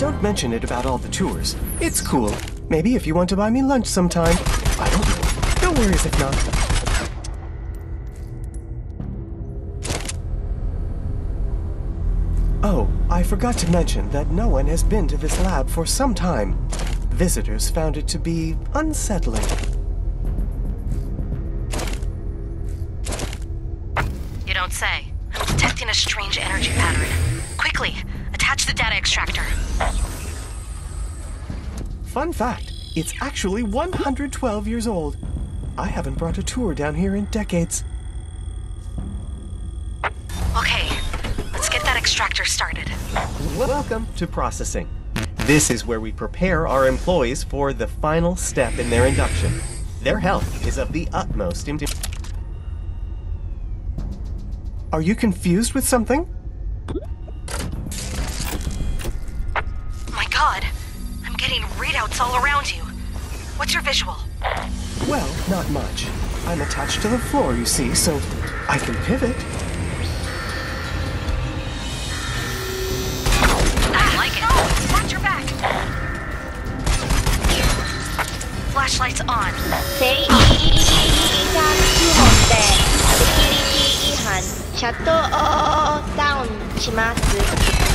Don't mention it about all the tours. It's cool. Maybe if you want to buy me lunch sometime. I don't know. No worries if not. Oh, I forgot to mention that no one has been to this lab for some time. Visitors found it to be unsettling. You don't say. I'm detecting a strange energy pattern. Quickly, attach the data extractor. Fun fact it's actually 112 years old. I haven't brought a tour down here in decades. Okay, let's get that extractor started. Welcome to processing. This is where we prepare our employees for the final step in their induction. Their health is of the utmost importance. Are you confused with something? getting readouts all around you. What's your visual? Well, not much. I'm attached to the floor, you see, so I can pivot. I like it. No, watch your back. Flashlights on. 聖イーサー部門でセキュリティ違反シャットダウンします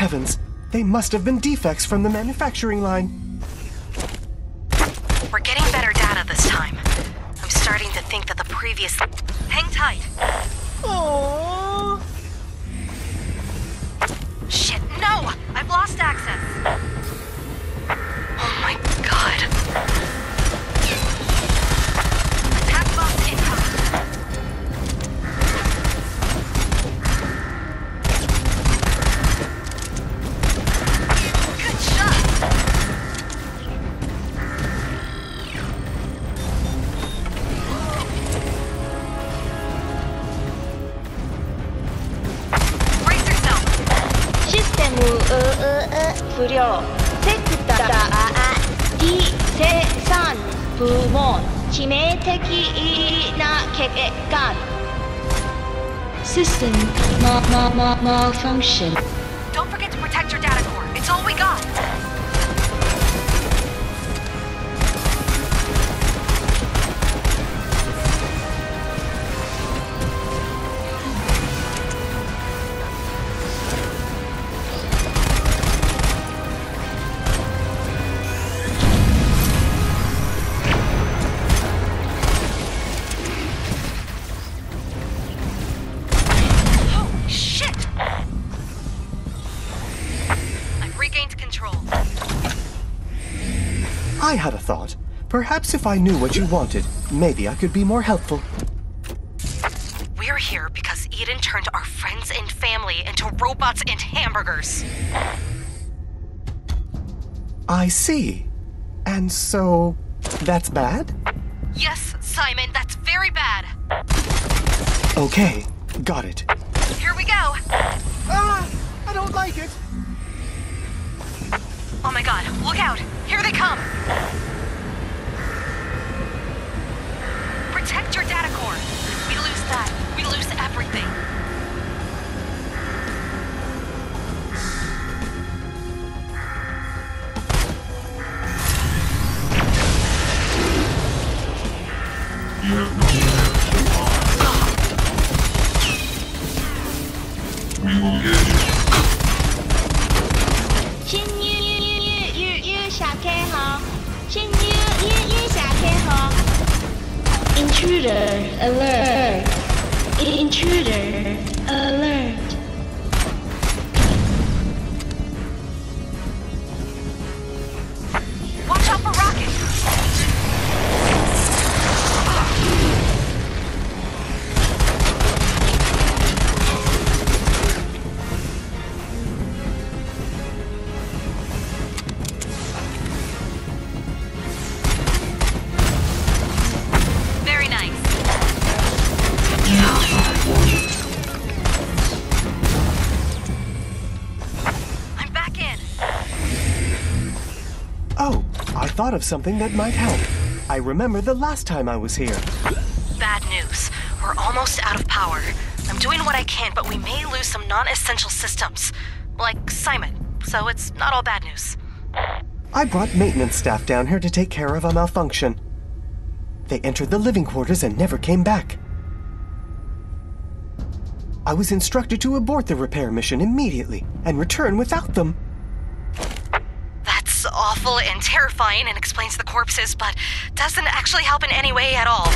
Heavens, they must have been defects from the manufacturing line. We're getting better data this time. I'm starting to think that the previous. Hang tight. Oh. Shit, no! I've lost access. 不良セクター D 生産部門致命的な欠陥 System mal mal mal malfunction. Don't forget to protect your data core. It's all we got. I had a thought. Perhaps if I knew what you wanted, maybe I could be more helpful. We're here because Eden turned our friends and family into robots and hamburgers. I see. And so, that's bad? Yes, Simon, that's very bad. Okay, got it. Here we go. Ah! I don't like it! Oh my god, look out! Here they come! Protect your data core. We lose that, we lose everything. We thought of something that might help. I remember the last time I was here. Bad news. We're almost out of power. I'm doing what I can, but we may lose some non essential systems. Like Simon. So it's not all bad news. I brought maintenance staff down here to take care of a malfunction. They entered the living quarters and never came back. I was instructed to abort the repair mission immediately and return without them. Awful and terrifying and explains the corpses, but doesn't actually help in any way at all.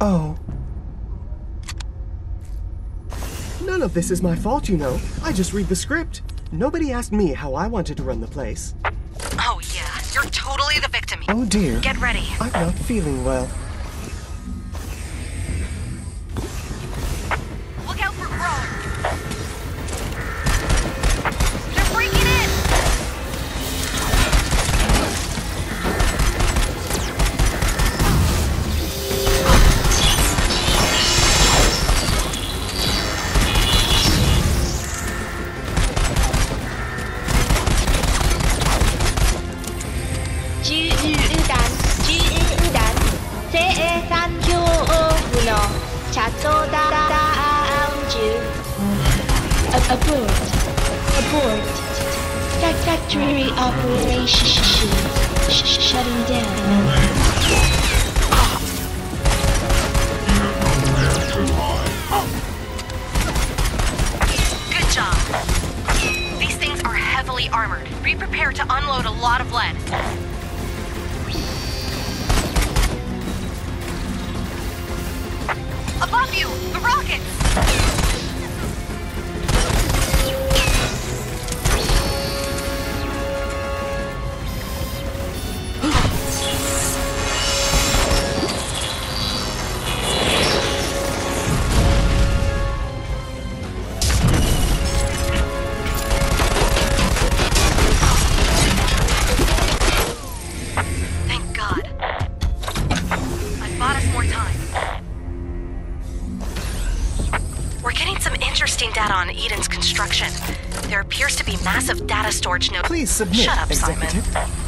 Oh. None of this is my fault, you know. I just read the script. Nobody asked me how I wanted to run the place. Oh, yeah, you're totally the victim. Oh dear. Get ready. I'm not feeling well. Chato da da da around you. Abort. Abort. Factory operation. Sh shutting down. armored. Be prepared to unload a lot of lead. Rockets! Massive data storage nodes. Please submit, Shut up, Executive. Simon.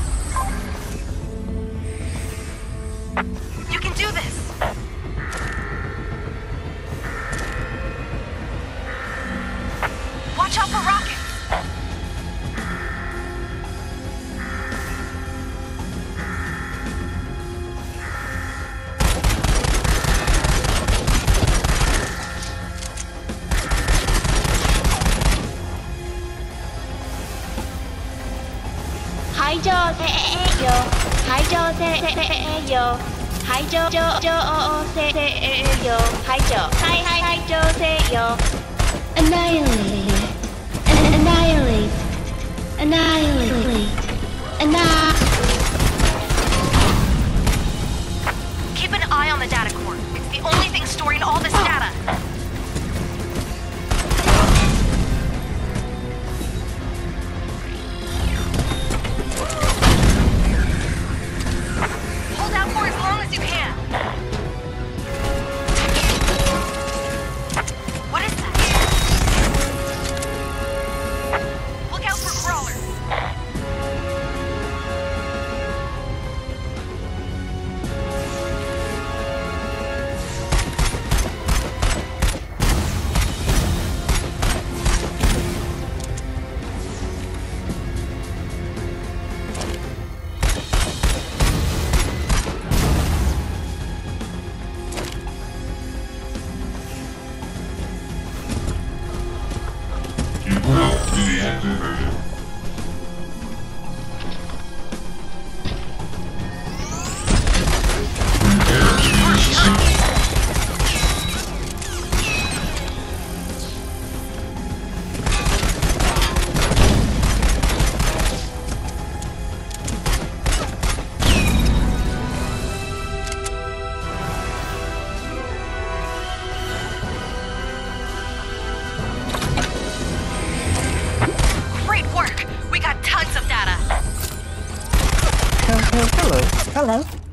せよ排除せよ排除はいはい排除せよ Annihilate. An- annihilate. Annihilate. Annihilate. Keep an eye on the data core. It's the only thing storing all this data.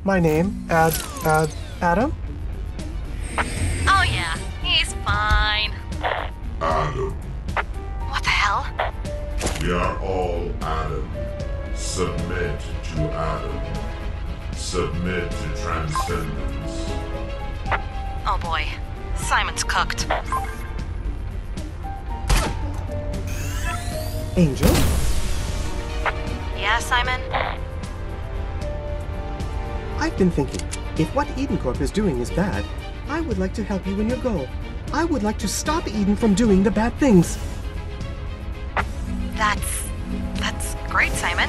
My name, Ad, Ad, Adam? Oh, yeah, he's fine. Adam. What the hell? We are all Adam. Submit to Adam. Submit to transcendence. Oh boy, Simon's cooked. Angel? Yeah, Simon? I've been thinking, if what Eden Corp is doing is bad, I would like to help you in your goal. I would like to stop Eden from doing the bad things. That's. that's great, Simon.